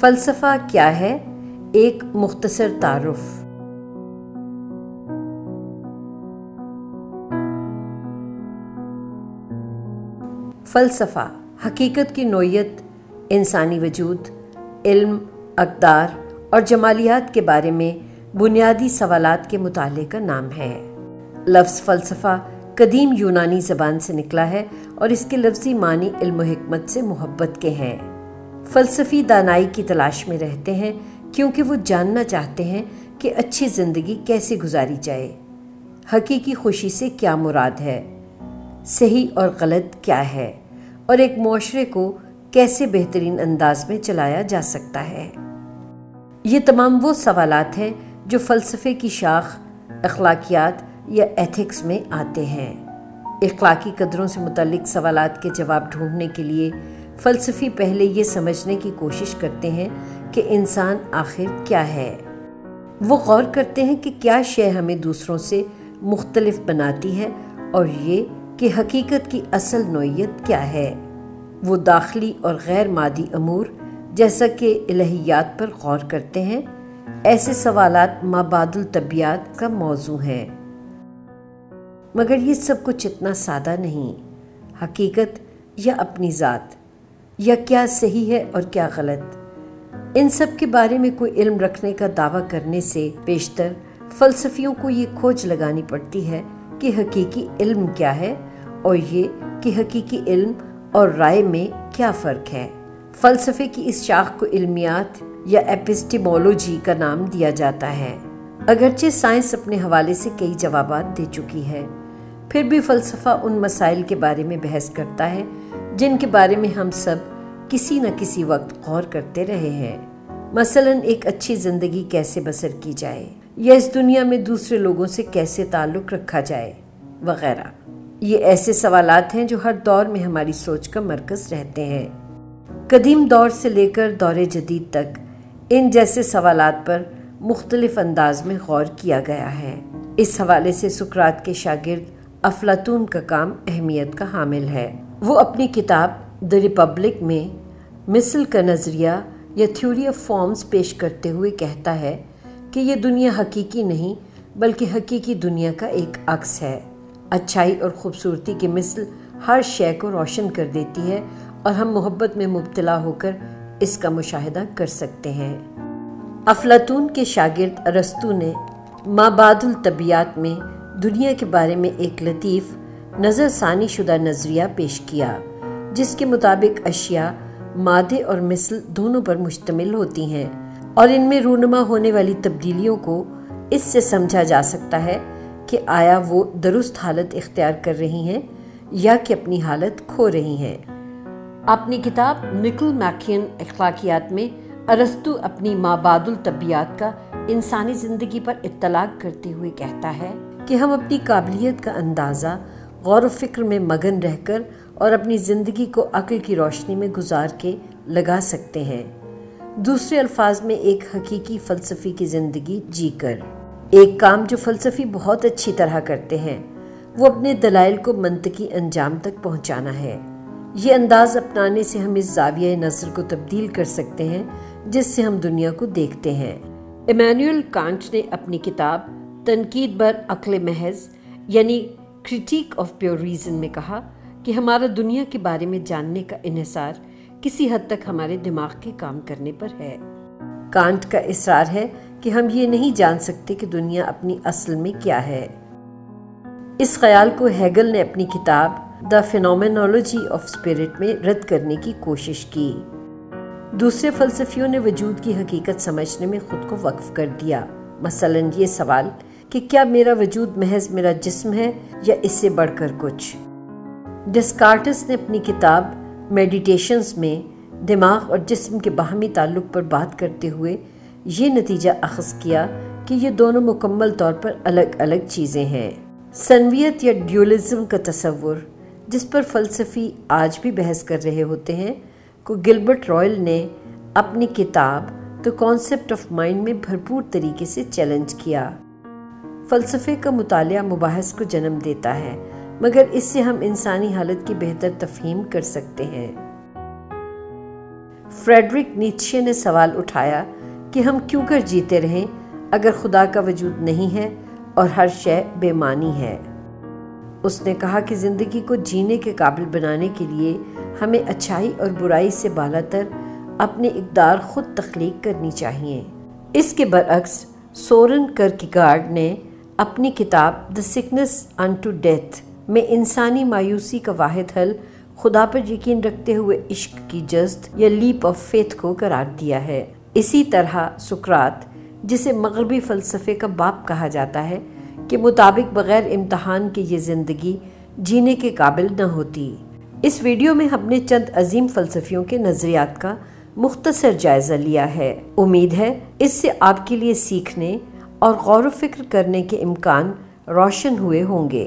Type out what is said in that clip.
फ़लसफ़ा क्या है? एक मुख्तसर तारुफ। फ़लसफ़ा, हकीकत की नोयत, इंसानी वजूद, इल्म, अकदार और जमालियात के बारे में बुनियादी सवालात के मुताले का नाम है। लफ्ज़ फ़लसफ़ा कदीम यूनानी ज़बान से निकला है और इसके लफ्ज़ी मानी इल्म से मोहब्बत के हैं। फ़लसफ़ी दानाई की तलाश में रहते हैं, क्योंकि वो जानना चाहते हैं कि अच्छी ज़िंदगी कैसे गुजारी जाए। हकीकी खुशी से क्या मुराद है? सही और गलत क्या है? और एक माशरे को कैसे बेहतरीन अंदाज में चलाया जा सकता है? ये तमाम वो सवालात हैं जो फ़लसफ़े की शाख, अखलाकियात या एथिक्स में आते हैं। इखलाकी कदरों से मुतलिक सवालात के जवाब ढूँढने के लिए फ़लसफ़ी पहले ये समझने की कोशिश करते हैं कि इंसान आखिर क्या है। वो गौर करते हैं कि क्या शय हमें दूसरों से मुख्तलिफ़ बनाती है और ये कि हकीकत की असल नोयत क्या है। वो दाखिली और गैर मादी अमूर, जैसा कि इलहियात पर गौर करते हैं, ऐसे सवालात माबादुल तबियात का मौजू हैं। मगर ये सब कुछ इतना सादा नहीं। हकीकत या अपनी ज़ात। या क्या सही है और क्या गलत। इन सब के बारे में कोई इल्म रखने का दावा करने से पेशतर फ़लसफ़ियों को ये खोज लगानी पड़ती है कि हकीकी इल्म क्या है और ये कि हकीकी इल्म और राय में क्या फ़र्क है। फ़लसफ़े की इस शाख को इल्मियात या एपिस्टिमोलॉजी का नाम दिया जाता है। अगरचे साइंस अपने हवाले से कई जवाब दे चुकी है। फिर भी फ़लसफ़ा उन मसाइल के बारे में बहस करता है जिनके बारे में हम सब किसी न किसी वक्त गौर करते रहे हैं। मसलन, एक अच्छी ज़िंदगी कैसे बसर की जाए? या इस दुनिया में दूसरे लोगों से कैसे ताल्लुक़ रखा जाए? वगैरह। ये ऐसे सवालात हैं जो हर दौर में हमारी सोच का मरकज रहते हैं। कदीम दौर से लेकर दौर जदीद तक, इन जैसे सवालात पर मुख्तलिफ़ अंदाज में गौर किया गया है। इस हवाले से सुकरात के शागिर्द अफलातून का काम अहमियत का हामिल है। वो अपनी किताब द रिपब्लिक में मिसल का नज़रिया या थ्योरी ऑफ़ फॉर्म्स पेश करते हुए कहता है कि ये दुनिया हकीकी नहीं, बल्कि हकीकी दुनिया का एक अक्स है। अच्छाई और ख़ूबसूरती की मिसल हर शय को रोशन कर देती है और हम मोहब्बत में मुबतला होकर इसका मुशाहिदा कर सकते हैं। अफलातून के शागिर्द अरस्तु ने माबादुल तबियात में दुनिया के बारे में एक लतीफ़ नज़र सानी शुदा नज़रिया पेश किया, जिसके मुताबिक अशिया, मादे और मिसल दोनों पर मुश्तमिल होती हैं और इनमें रूनमा होने वाली तब्दीलियों को इससे समझा जा सकता है कि आया वो दुरुस्त हालत इख्तियार कर रही हैं या कि अपनी हालत खो रही हैं। अपनी किताब निकल मैकियन अखलाकियात में अरस्तु अपनी माबादुल तबियात का इंसानी ज़िंदगी पर इतलाक करते हुए कहता है कि हम अपनी काबिलियत का अंदाज़ा गौर फ़िक्र में मगन रहकर और अपनी ज़िंदगी को अक्ल की रोशनी में गुजार के लगा सकते हैं। दूसरे अल्फाज में एक हकीकी फ़लसफ़ी की ज़िंदगी जीकर। एक काम जो फ़लसफ़ी बहुत अच्छी तरह करते हैं, वो अपने दलाइल को मंतकी अंजाम तक पहुंचाना है। ये अंदाज अपनाने से हम इस जाविया नज़र को तब्दील कर सकते हैं, जिससे हम दुनिया को देखते हैं। इमानुअल कांट ने अपनी किताब तनकीद बर अक्ल महज, यानी क्रिटिक ऑफ़ प्योर रीज़न में कहा कि हमारा दुनिया के बारे में जानने का इन्सार किसी हद तक हमारे दिमाग के काम करने पर है। कांट का इसरार है कि हम ये नहीं जान सकते कि दुनिया अपनी असल में क्या है। इस ख्याल को हैगल ने अपनी किताब द फिनोमेनोलॉजी ऑफ़ स्पिरिट में रद्द करने की कोशिश की। दूसरे फलसफियों ने वजूद की हकीकत समझने में खुद को वक्फ कर दिया। मसलन ये सवाल कि क्या मेरा वजूद महज मेरा जिस्म है या इससे बढ़कर कुछ? डिस्कार्टस ने अपनी किताब मेडिटेशंस में दिमाग और जिस्म के बाहमी ताल्लुक पर बात करते हुए ये नतीजा अखज़ किया कि ये दोनों मुकम्मल तौर पर अलग अलग चीज़ें हैं। सनवियत या ड्यूलिज्म का तस्वुर जिस पर फ़लसफ़ी आज भी बहस कर रहे होते हैं, को गिलबर्ट रॉयल ने अपनी किताब द कॉन्सेप्ट ऑफ़ माइंड में भरपूर तरीके से चैलेंज किया। फ़लसफ़े का मुताल मुबाहस को जन्म देता है, मगर इससे हम इंसानी हालत की बेहतर तफहीम कर सकते हैं। फ्रेडरिक नीचे ने सवाल उठाया कि हम क्यों कर जीते रहें अगर खुदा का वजूद नहीं है और हर शय बेमानी है। उसने कहा कि ज़िंदगी को जीने के काबिल बनाने के लिए हमें अच्छाई और बुराई से बालातर अपने इकदार खुद तख्लीक करनी चाहिए। इसके बरक्स सोरन कर्किगार्ड ने अपनी किताब the sickness unto death में इंसानी मायूसी का वाहिद हल खुदा पर यकीन रखते हुए इश्क की जज्द या लीप ऑफ़ फेथ को करार दिया है। इसी तरह सुकरात, जिसे मगरबी फ़लसफ़े का बाप कहा जाता है, के मुताबिक बगैर इम्तहान के ये ज़िंदगी जीने के काबिल न होती। इस वीडियो में हमने चंद अजीम फ़लसफ़ियों के नज़रियात का मुख्तसर जायज़ा लिया है। उम्मीद है इससे आपके लिए सीखने और गौर फ़िक्र करने के इम्कान रोशन हुए होंगे।